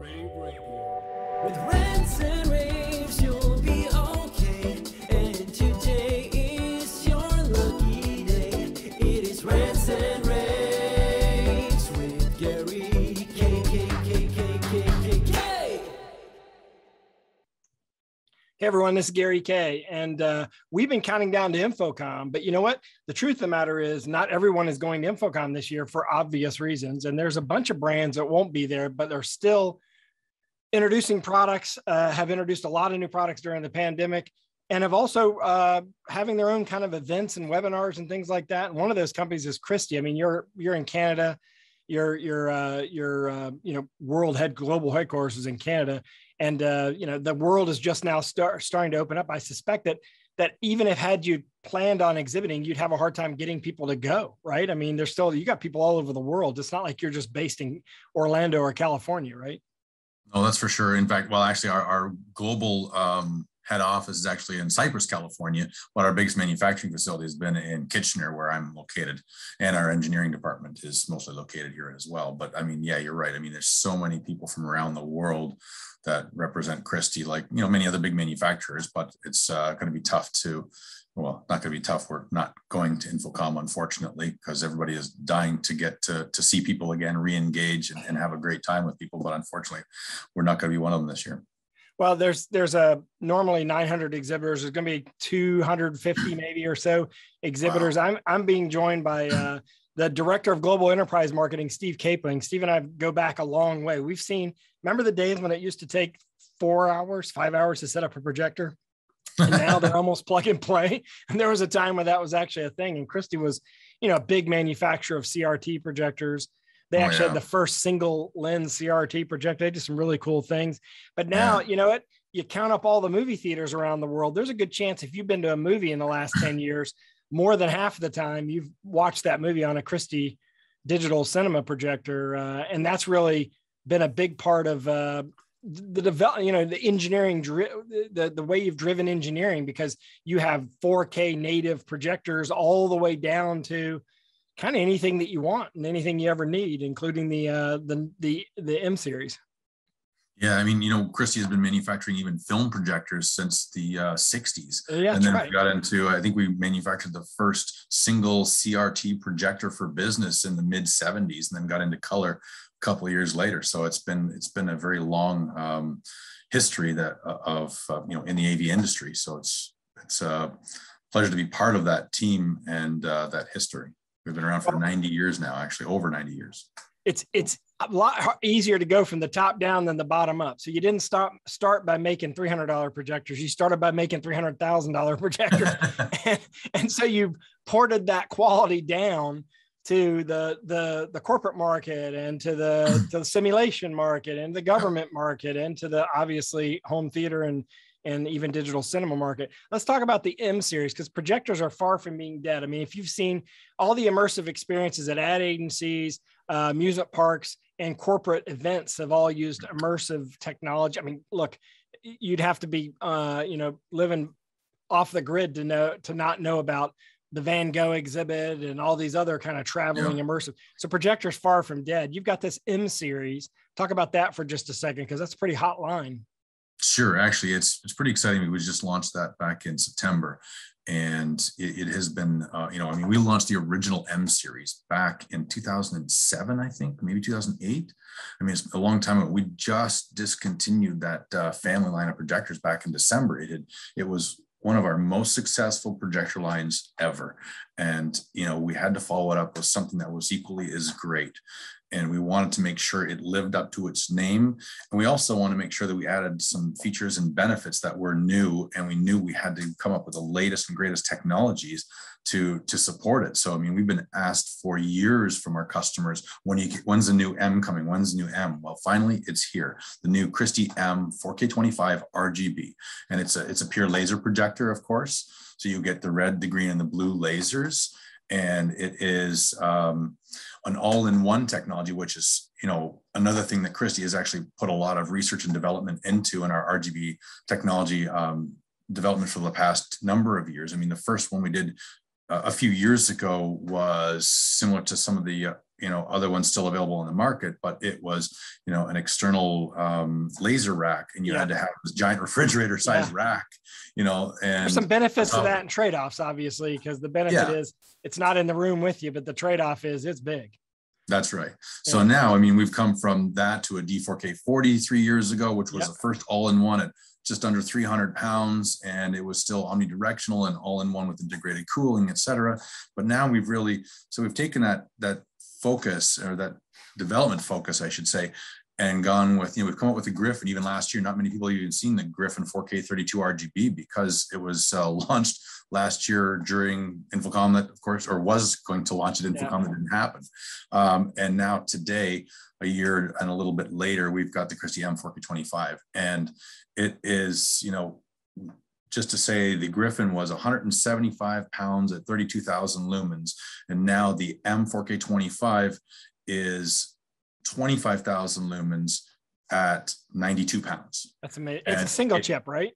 With rants and raves, you'll be okay. And today is your lucky day. It is rants and raves with Gary K K K K K K K. Hey everyone, this is Gary Kay, and uh, we've been counting down to InfoComm. But you know what? The truth of the matter is, not everyone is going to InfoComm this year for obvious reasons. And there's a bunch of brands that won't be there, but they're still introducing products, uh, have introduced a lot of new products during the pandemic, and have also uh, having their own kind of events and webinars and things like that. And one of those companies is Christie. I mean, you're you're in Canada, your your uh, your uh, you know world head global headquarters is in Canada, and uh, you know the world is just now start, starting to open up. I suspect that that even if had you planned on exhibiting, you'd have a hard time getting people to go. Right? I mean, there's still you got people all over the world. It's not like you're just based in Orlando or California, right? Oh, that's for sure. In fact, well, actually, our, our global um, head office is actually in Cypress, California, but our biggest manufacturing facility has been in Kitchener, where I'm located, and our engineering department is mostly located here as well. But I mean, yeah, you're right. I mean, there's so many people from around the world that represent Christie, like you know many other big manufacturers. But it's uh, going to be tough to, well, not going to be tough. We're not going to InfoComm, unfortunately, because everybody is dying to get to to see people again, re-engage, and, and have a great time with people. But unfortunately, we're not going to be one of them this year. Well, there's there's a normally 900 exhibitors. There's going to be 250 maybe or so exhibitors. Wow. I'm I'm being joined by uh, the director of global enterprise marketing, Steve Capling. Steve and I go back a long way. We've seen. Remember the days when it used to take four hours, five hours to set up a projector, and now they're almost plug and play. And there was a time when that was actually a thing. And Christie was, you know, a big manufacturer of CRT projectors. They Oh, actually yeah. had the first single lens CRT projector. They did some really cool things. But now, Yeah. you know what? You count up all the movie theaters around the world. There's a good chance if you've been to a movie in the last 10 years, more than half of the time you've watched that movie on a Christie digital cinema projector. Uh, and that's really been a big part of uh, the develop, you know, the engineering, dri- the, the way you've driven engineering because you have 4K native projectors all the way down to kind of anything that you want and anything you ever need, including the uh, the the the M series. Yeah, I mean, you know, Christie has been manufacturing even film projectors since the uh, 60s. Yeah, and then right. we got into, I think we manufactured the first single CRT projector for business in the mid 70s, and then got into color a couple of years later. So it's been it's been a very long um, history that uh, of uh, you know in the AV industry. So it's it's a pleasure to be part of that team and uh, that history. We've been around for 90 years now, actually over 90 years. it's it's a lot easier to go from the top down than the bottom up. So you didn't stop start by making three hundred dollar projectors. You started by making three hundred thousand dollar projectors, and, and so you ported that quality down to the the the corporate market and to the to the simulation market and the government market and to the obviously home theater and and even digital cinema market. Let's talk about the M series because projectors are far from being dead. I mean, if you've seen all the immersive experiences at ad agencies, uh, amusement parks, and corporate events have all used immersive technology. I mean, look, you'd have to be, uh, you know, living off the grid to know to not know about the Van Gogh exhibit and all these other kind of traveling immersive. So projectors far from dead. You've got this M series. Talk about that for just a second because that's a pretty hot line. Sure. Actually, it's it's pretty exciting. We just launched that back in September, and it, it has been, uh, you know, I mean, we launched the original M series back in 2007, I think, maybe 2008. I mean, it's a long time ago. We just discontinued that uh, family line of projectors back in December. It had, it was one of our most successful projector lines ever, and you know, we had to follow it up with something that was equally as great. And we wanted to make sure it lived up to its name and we also want to make sure that we added some features and benefits that were new, and we knew we had to come up with the latest and greatest technologies to to support it. So I mean, we've been asked for years from our customers, when you when's the new M coming? When's the new M? Well, finally, it's here. The new Christie M 4K25 RGB, and it's a it's a pure laser projector, of course. So you get the red, the green, and the blue lasers, and it is. Um, an all-in-one technology, which is you know another thing that Christie has actually put a lot of research and development into in our RGB technology um, development for the past number of years. I mean, the first one we did uh, a few years ago was similar to some of the uh, you know other ones still available in the market but it was you know an external um, laser rack and you Yeah. had to have this giant refrigerator size Yeah. rack you know and There's some benefits to um, that and trade-offs, obviously, because the benefit Yeah. is it's not in the room with you, but the trade-off is it's big. That's right. So Yeah. now, I mean, we've come from that to a D4K 40 three years ago, which was Yep. the first all-in-one at just under 300 pounds, and it was still omnidirectional and all-in-one with integrated cooling, et cetera. But now we've really, so we've taken that that focus or that development focus, I should say, and gone with, you know, we've come up with the Griffin. Even last year, not many people have even seen the Griffin 4K 32 RGB because it was uh, launched last year during InfoComm that, of course, or was going to launch at InfoComm that didn't happen. Um, and now today, a year and a little bit later, we've got the Christie M4K25. And it is, you know, just to say the Griffin was 175 pounds at 32,000 lumens. And now the M4K25 is 25,000 lumens at 92 pounds. That's amazing. It's a single it- chip, right?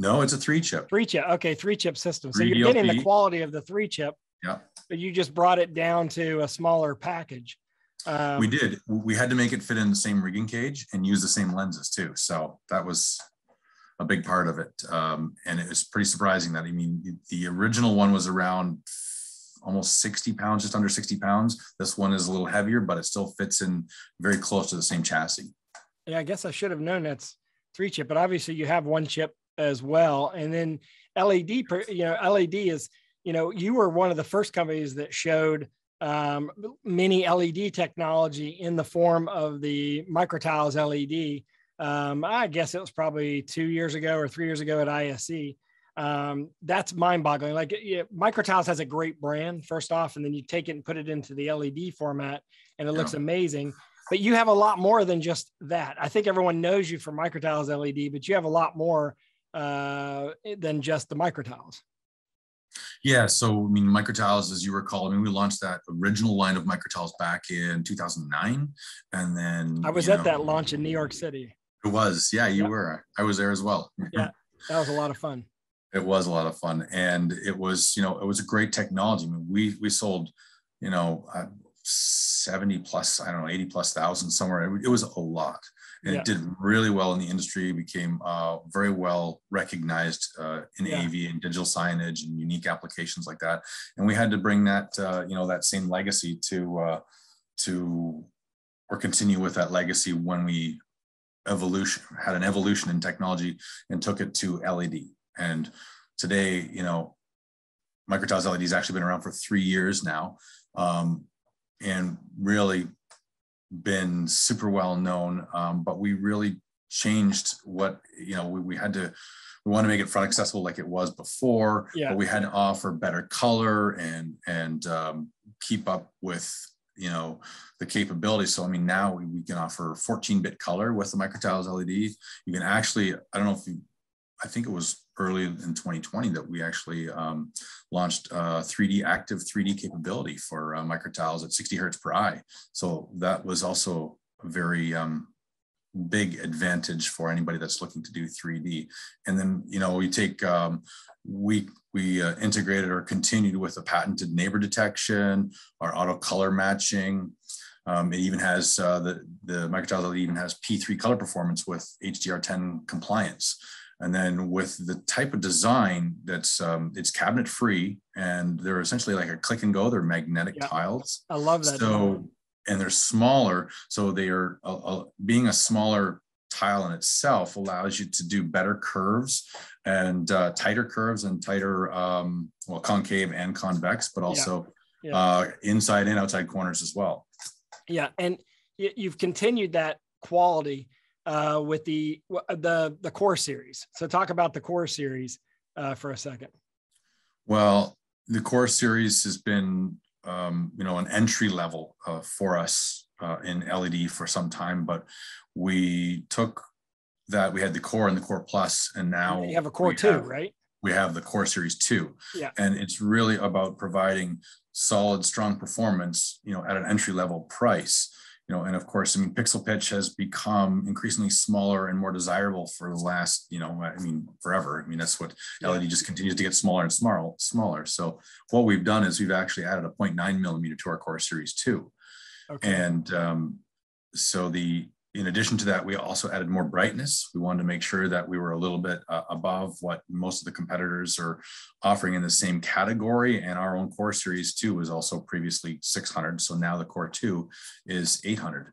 No, it's a three chip. Three chip. Okay, three chip system. So Three you're getting the quality of the three chip. Yeah. But you just brought it down to a smaller package. Um, we did. We had to make it fit in the same rigging cage and use the same lenses too. So that was a big part of it. Um, and it was pretty surprising that, I mean, the original one was around almost 60 pounds, just under 60 pounds. This one is a little heavier, but it still fits in very close to the same chassis. Yeah, I guess I should have known that's three chip, but obviously you have one chip as well. And then LED, you know, LED is, you know, you were one of the first companies that showed um, mini LED technology in the form of the microtiles LED. Um, I guess it was probably two years ago or three years ago at ISE. Um, that's mind boggling. Like yeah, microtiles has a great brand first off, and then you take it and put it into the LED format and it looks amazing but you have a lot more than just that. I think everyone knows you for microtiles LED, but you have a lot more uh, than just the microtiles. Yeah. So, I mean, microtiles, as you recall, I mean, we launched that original line of microtiles back in 2009. And then I was at that launch in New York City. It was. Yeah, you Yeah. were. I was there as well. Yeah. That was a lot of fun. it was a lot of fun and it was you know it was a great technology I mean, we we sold you know uh, 70 plus i don't know 80 plus thousand somewhere it, it was a lot and Yeah. it did really well in the industry it became uh, very well recognized uh, in Yeah. av and digital signage and unique applications like that and we had to bring that uh, you know that same legacy to uh, to or continue with that legacy when we evolution had an evolution in technology and took it to led and today, you know, microtiles LED has actually been around for three years now, um, and really been super well known. Um, but we really changed what you know. We, we had to. We want to make it front accessible like it was before, Yeah. but we had to offer better color and and um, keep up with you know the capability. So I mean, now we, we can offer 14-bit color with the microtiles LED. You can actually, I don't know if you, I think it was early in 2020 that we actually um, launched uh, 3D active 3D capability for uh, microtiles at 60 hertz per eye. So that was also very um, big advantage for anybody that's looking to do 3D. And then you know we take um, we we uh, integrated or continued with a patented neighbor detection, our auto color matching. Um, it even has uh, the the microtiles LED even has P3 color performance with HDR10 compliance. And then with the type of design that's um, it's cabinet free and they're essentially like a click and go. They're magnetic Yeah. tiles. I love that. So and they're smaller, so they are uh, uh, being a smaller tile in itself allows you to do better curves and uh, tighter curves and tighter um, well concave and convex, but also Yeah. Uh, inside and outside corners as well. yeah, and you've continued that quality uh, with the the the core series. So talk about the core series uh, for a second. Well, the core series has been, um, you know, an entry level uh, for us uh, in LED for some time, but we took that we had the core and the core plus, and now you have a core two, have- right? We have the core series two, Yeah. and it's really about providing solid, strong performance, you know, at an entry level price. You know, and of course, I mean, pixel pitch has become increasingly smaller and more desirable for the last, you know, I mean, forever. I mean, that's what. LED just continues to get smaller and smaller, smaller. So what we've done is we've actually added a 0.9 millimeter to our core series two. Okay. And um, so the in addition to that, we also added more brightness. We wanted to make sure that we were a little bit uh, above what most of the competitors are offering in the same category. And our own core series two was also previously 600. So now the core two is 800.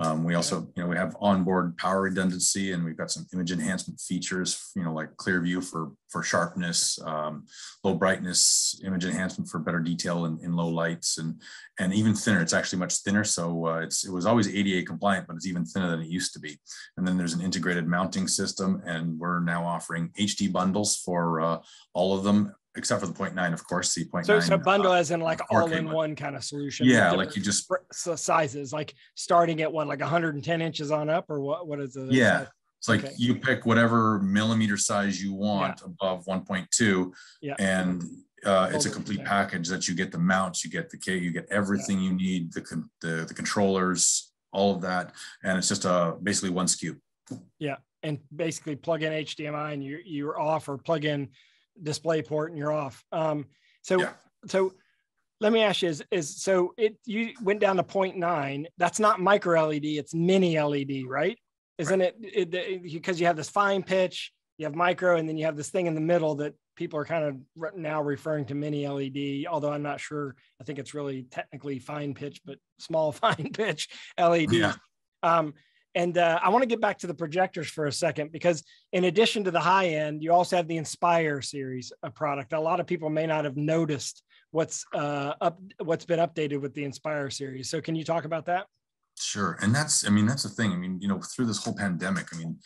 Um, we also, you know, we have onboard power redundancy and we've got some image enhancement features, you know, like clear view for, for sharpness, um, low brightness, image enhancement for better detail in, in low lights and, and even thinner. It's actually much thinner. So uh, it's, it was always ADA compliant, but it's even thinner than it used to be. And then there's an integrated mounting system and we're now offering HD bundles for uh, all of them except for the 0.9, of course, the 0.9. So, so bundle as in like all in one. kind of solution. Yeah, like you just sizes, like starting at what, like 110 inches on up, or what? What is it? Yeah. It's like Okay. you pick whatever millimeter size you want above 1.2, Yeah. and uh, it's a complete package that you get the mounts, you get the K, you get everything you need, the con- the, the controllers, all of that, and it's just a basically one SKU. Yeah, and basically plug in HDMI and you're you're off, or plug in display port and you're off. Um, so Yeah. so let me ask you: is is so it you went down to 0.9? That's not micro LED; it's mini LED, right? Isn't it? it, because you have this fine pitch, you have micro, and then you have this thing in the middle that people are kind of now referring to mini LED. Although I'm not sure. I think it's really technically fine pitch, but small fine pitch LEDs. Yeah. Um, and uh, I want to get back to the projectors for a second because, in addition to the high end, you also have the Inspire series of product. A lot of people may not have noticed what's uh, up, what's been updated with the Inspire series. So, can you talk about that? Sure. And that's, I mean, that's the thing. I mean, you know, through this whole pandemic, I mean,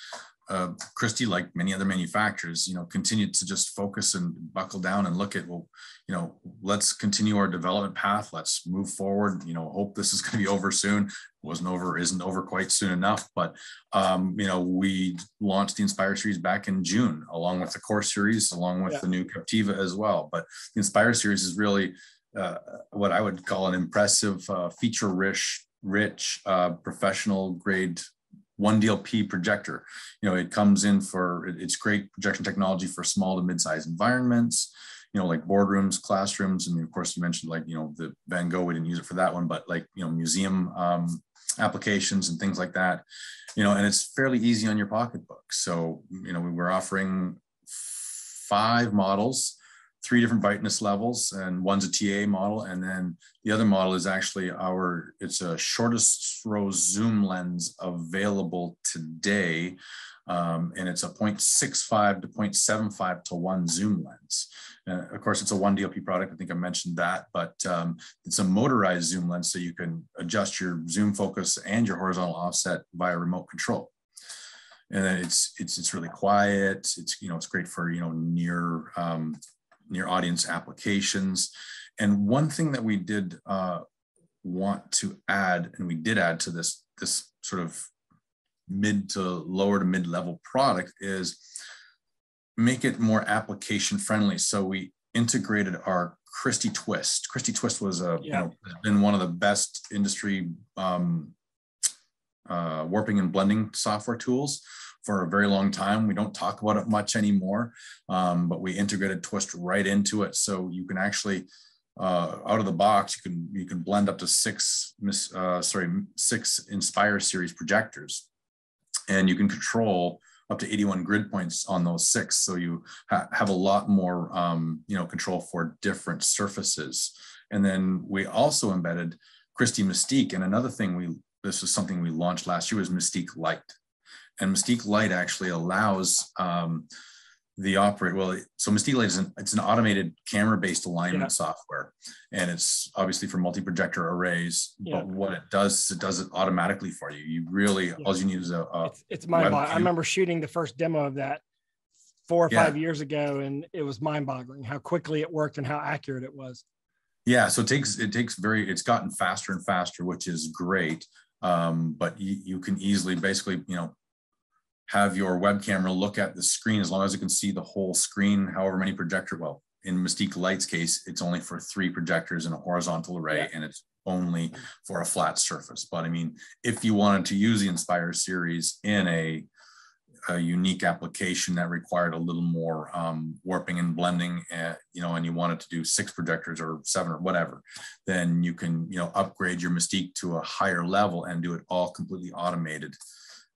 uh, Christie, like many other manufacturers, you know, continued to just focus and buckle down and look at, well, you know, let's continue our development path. Let's move forward. You know, hope this is going to be over soon. Wasn't over, isn't over quite soon enough. But, um, you know, we launched the Inspire series back in June, along with the Core series, along with Yeah. the new Captiva as well. But the Inspire series is really uh, what I would call an impressive, uh, feature-rich, rich, uh, professional grade one DLP projector. You know, it comes in for it's great projection technology for small to mid-sized environments. You know, like boardrooms, classrooms, and of course you mentioned like you know the Van Gogh. We didn't use it for that one, but like you know museum um, applications and things like that. You know, and it's fairly easy on your pocketbook. So you know we were offering five models three different brightness levels and one's a TA model. And then the other model is actually our, it's a shortest row zoom lens available today. Um, and it's a 0.65 to 0.75 to one zoom lens. Uh, of course, it's a one DLP product. I think I mentioned that, but um, it's a motorized zoom lens. So you can adjust your zoom focus and your horizontal offset via remote control and it's it's it's really quiet it's you know it's great for you know near um, near audience applications and one thing that we did uh, want to add and we did add to this this sort of mid to lower to mid level product is make it more application friendly so we integrated our Christie Twist. Christie Twist was a you Yeah. know been one of the best industry um, uh, warping and blending software tools for a very long time. We don't talk about it much anymore, um, but we integrated Twist right into it, so you can actually uh, out of the box you can you can blend up to six uh, sorry six Inspire series projectors, and you can control up to 81 grid points on those six. So you ha- have a lot more um, you know control for different surfaces. And then we also embedded Christie Mystique. And another thing we this was something we launched last year was Mystique Light. And Mystique Light actually allows um, the operate well. So Mystique Light is an it's an automated camera-based alignment Yeah. software, and it's obviously for multi-projector arrays. Yeah. But what it does is it does it automatically for you. You really all you need is a, a it's it's mind boggling. I remember shooting the first demo of that four or Yeah. five years ago, and it was mind boggling how quickly it worked and how accurate it was. Yeah, so it takes it takes very it's gotten faster and faster, which is great. Um, but you, you can easily basically you know have your web camera look at the screen as long as you can see the whole screen, however many projector. Well, in Mystique Light's case, it's only for three projectors in a horizontal array, Yeah. and it's only for a flat surface. But I mean, if you wanted to use the Inspire series in a a unique application that required a little more um, warping and blending, and, you know, and you wanted to do six projectors or seven or whatever, then you can, you know, upgrade your Mystique to a higher level and do it all completely automated.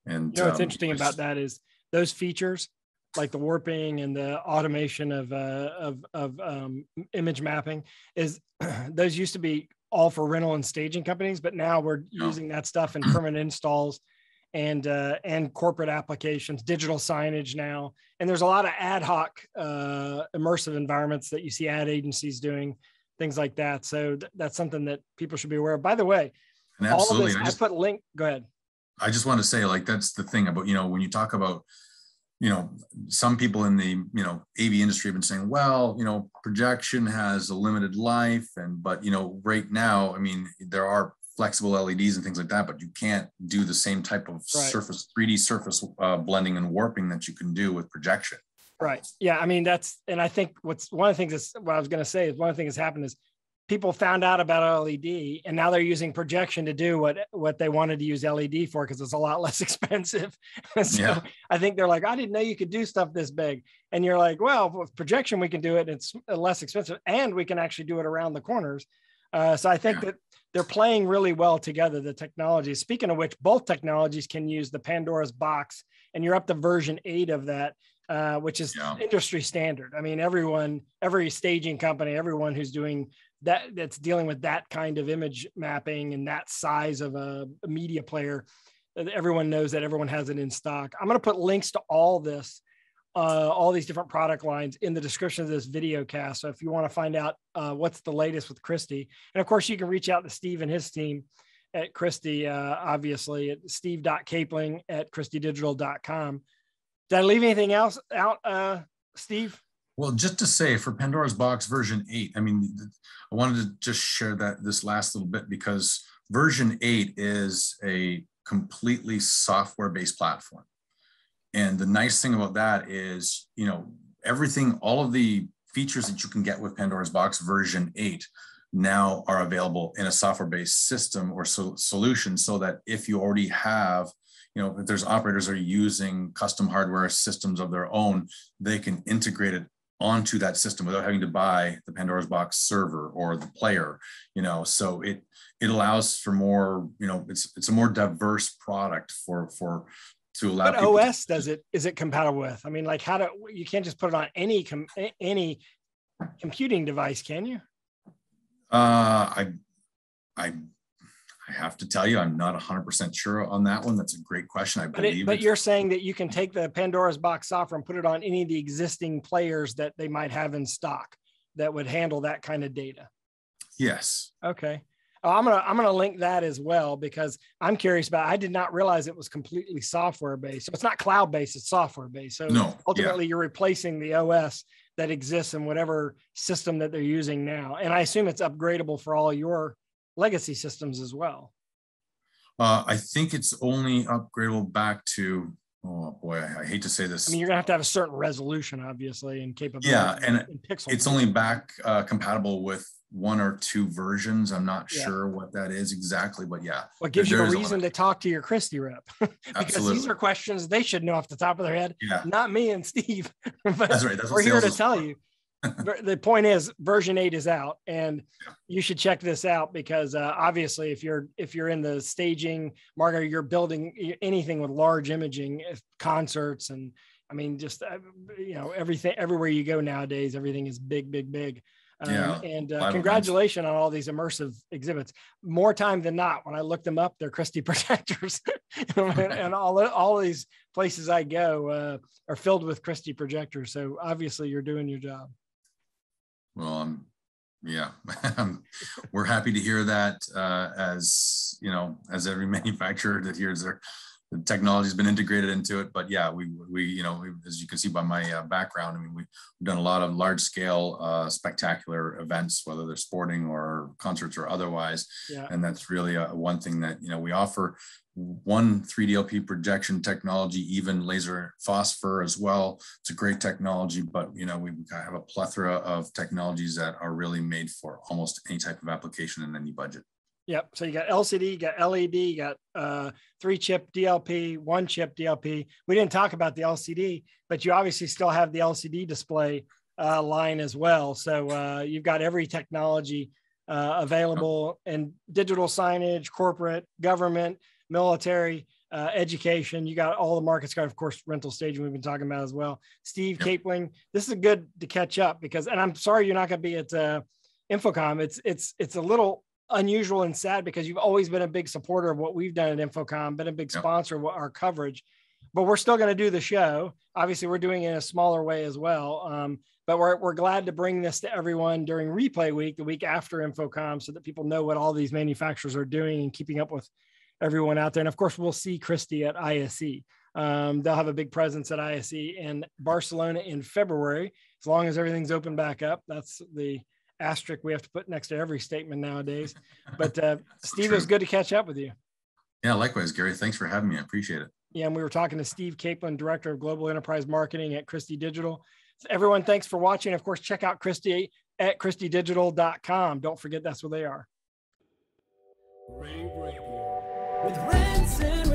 And You know what's um, interesting about that is those features, like the warping and the automation of uh, of of um, image mapping, is those used to be all for rental and staging companies, but now we're using that stuff in permanent installs and uh, and corporate applications, digital signage now, and there's a lot of ad hoc uh, immersive environments that you see ad agencies doing things like that. So th- that's something that people should be aware of. By the way, and all of absolutely. this I I, put link. Go ahead. I just want to say, like, that's the thing about, you know, when you talk about, you know, some people in the, you know, AV industry have been saying, well, you know, projection has a limited life. And, but, you know, right now, I mean, there are flexible LEDs and things like that, but you can't do the same type of Right. surface, 3D surface uh, blending and warping that you can do with projection. Right. Yeah. I mean, that's, and I think what's one of the things that's what I was going to say is one of the things that's happened is people found out about LED and now they're using projection to do what, what they wanted to use LED for because it's a lot less expensive. so Yeah. I think they're like, I didn't know you could do stuff this big. And you're like, well, with projection, we can do it. And it's less expensive and we can actually do it around the corners. Uh, so I think Yeah. that they're playing really well together, the technologies. Speaking of which, both technologies can use the Pandora's box and you're up to version eight of that uh, which is Yeah. industry standard. I mean, everyone, every staging company, everyone who's doing that, that's dealing with that kind of image mapping and that size of a, a media player, everyone knows that everyone has it in stock. I'm going to put links to all this, uh, all these different product lines in the description of this video cast. So if you want to find out uh, what's the latest with Christie, and of course, you can reach out to Steve and his team at Christie, uh, obviously at steve.capling at christiedigital.com. Did I leave anything else out, uh, Steve? Well, just to say for Pandora's Box version eight, I mean, I wanted to just share that this last little bit because version eight is a completely software-based platform. And the nice thing about that is, you know, everything, all of the features that you can get with Pandora's Box version eight now are available in a software-based system or so, solution so that if you already have you know, if there's operators that are using custom hardware systems of their own, they can integrate it onto that system without having to buy the Pandora's box server or the player, you know, so it it allows for more, you know, it's it's a more diverse product for for to allow What people to- OS does it is it compatible with? I mean, like how do you can't just put it on any com, any computing device, can you? Uh, I, I, I have to tell you, I'm not 100% sure on that one. That's a great question. I But believe. it, but you're saying that you can take the Pandora's box software and put it on any of the existing players that they might have in stock that would handle that kind of data. yes. Okay. Oh, I'm gonna I'm gonna link that as well because I'm curious about. I did not realize it was completely software based. So it's not cloud based; it's software based. So No. Yeah. ultimately, you're replacing the OS that exists in whatever system that they're using now. And I assume it's upgradable for all your legacy systems as well. Uh, I think it's only upgradable back to. Oh boy, I, I hate to say this. I mean, you're gonna have to have a certain resolution, obviously, and capability. Yeah, and in pixels. it's only back uh, compatible with one or two versions. I'm not Yeah. sure what that is exactly, but yeah, what gives you a reason to talk to your Christie rep because absolutely. these are questions they should know off the top of their head, yeah, not me and Steve. but that's right. That's what we're here to tell for. you. The point is version 8 is out and you should check this out because uh, obviously if you're if you're in the staging market you're building anything with large imaging if concerts and i mean just uh, you know everything everywhere you go nowadays everything is big big big. Um, Yeah, and uh, congratulations on all these immersive exhibits. More time than not when i look them up they're christie projectors. And, and all all these places i go uh, are filled with christie projectors. So obviously you're doing your job Well, um, yeah, we're happy to hear that. Uh, as you know, as every manufacturer that hears their the technology has been integrated into it. But yeah, we we you know we, as you can see by my uh, background, I mean we, we've done a lot of large scale, uh, spectacular events, whether they're sporting or concerts or otherwise. yeah and that's really uh, one thing that you know we offer one 3DLP projection technology, even laser phosphor as well. It's a great technology, but you know we have a plethora of technologies that are really made for almost any type of application in any budget. Yep. So you got LCD, you got LED, you got uh, three chip DLP, one chip DLP. We didn't talk about the LCD, but you obviously still have the LCD display uh, line as well. So uh, you've got every technology uh, available and digital signage, corporate, government, military, uh, education. You got all the markets got, of course, rental staging we've been talking about as well. Steve Yep. Capling, this is good to catch up because, and I'm sorry you're not going to be at uh, InfoComm. It's it's it's a little unusual and sad because you've always been a big supporter of what we've done at InfoComm, been a big sponsor of our coverage. But we're still going to do the show. Obviously, we're doing it in a smaller way as well. Um, but we're, we're glad to bring this to everyone during replay week, the week after InfoComm, so that people know what all these manufacturers are doing and keeping up with everyone out there. And of course, we'll see Christie at ISE. Um, they'll have a big presence at ISE in Barcelona in February, as long as everything's open back up. That's the asterisk we have to put next to every statement nowadays. But uh, Steve, it was good to catch up with you. Yeah, likewise, Gary. Thanks for having me. I appreciate it. Yeah, and we were talking to Steve Capling, Director of Global Enterprise Marketing at Christie Digital. So everyone, thanks for watching. Of course, check out Christie at christiedigital.com. Don't forget that's where they are. Rave Radio with Rants and